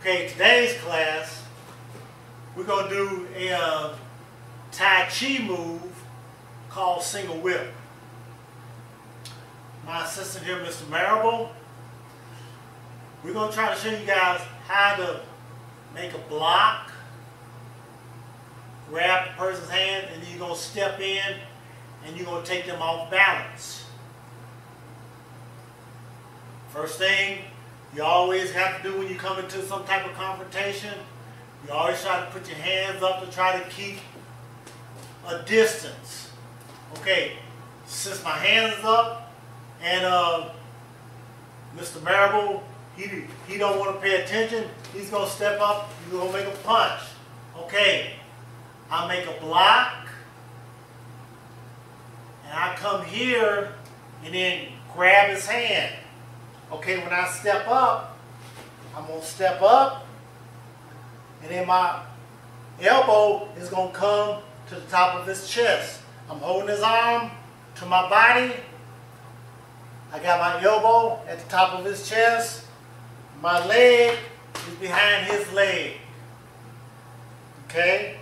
Okay, today's class, we're going to do a uh, Tai Chi move called single whip. My assistant here, Mr. Marable, we're going to try to show you guys how to make a block, grab a person's hand, and then you're going to step in and you're going to take them off balance. First thing, you always have to do when you come into some type of confrontation, you always try to put your hands up to try to keep a distance. Okay, since my hands is up and uh, Mr. Marable, he, he don't want to pay attention, he's going to step up, you're going to make a punch. Okay, I make a block, and I come here and then grab his hand. Okay, when I step up, I'm going to step up, and then my elbow is going to come to the top of his chest. I'm holding his arm to my body. I got my elbow at the top of his chest. My leg is behind his leg. Okay?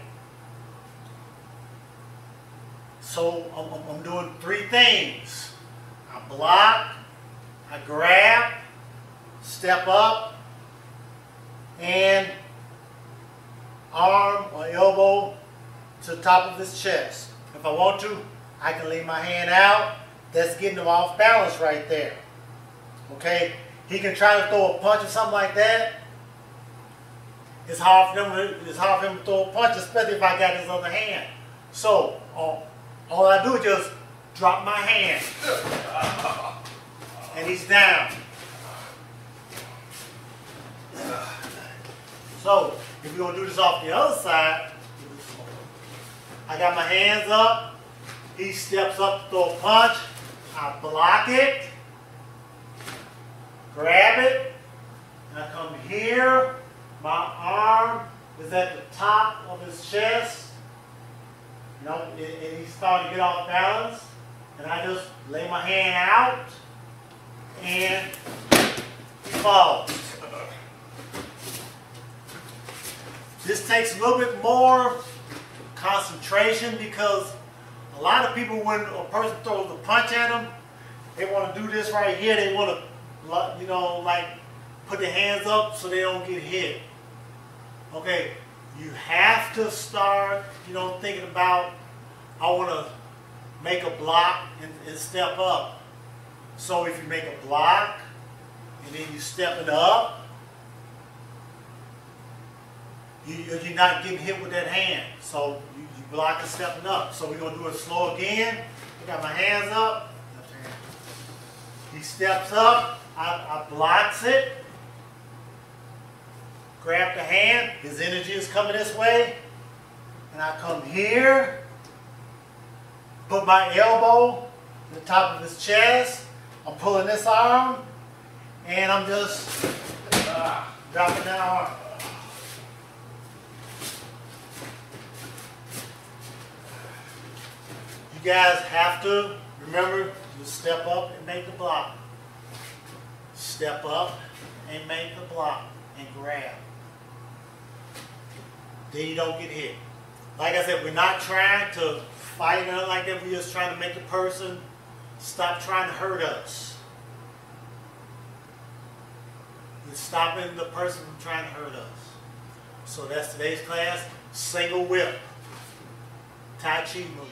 So I'm, I'm doing three things. I block, I grab, step up, and arm or elbow to the top of his chest. If I want to, I can lay my hand out. That's getting him off balance right there. Okay? He can try to throw a punch or something like that. It's hard for him to, it's hard for him to throw a punch, especially if I got his other hand. So, all, all I do is just drop my hand. And he's down. So, if we're going to do this off the other side, I got my hands up, he steps up to throw a punch, I block it, grab it, and I come here, my arm is at the top of his chest, you know, and he's starting to get off balance, and I just lay my hand out, and he falls. This takes a little bit more concentration because a lot of people, when a person throws a punch at them, they want to do this right here. They want to, you know, like put their hands up so they don't get hit. Okay, you have to start, you know, thinking about, I want to make a block and, and step up. So if you make a block and then you step it up, you, you're not getting hit with that hand. So you, you block and stepping up. So we're going to do it slow again. I got my hands up. He steps up. I, I blocks it. Grab the hand. His energy is coming this way. And I come here. Put my elbow on the top of his chest. I'm pulling this arm. And I'm just uh, dropping that arm. You guys have to remember to step up and make the block. Step up and make the block and grab. Then you don't get hit. Like I said, we're not trying to fight or like that. We're just trying to make the person stop trying to hurt us. We're stopping the person from trying to hurt us. So that's today's class. Single whip. Tai Chi move.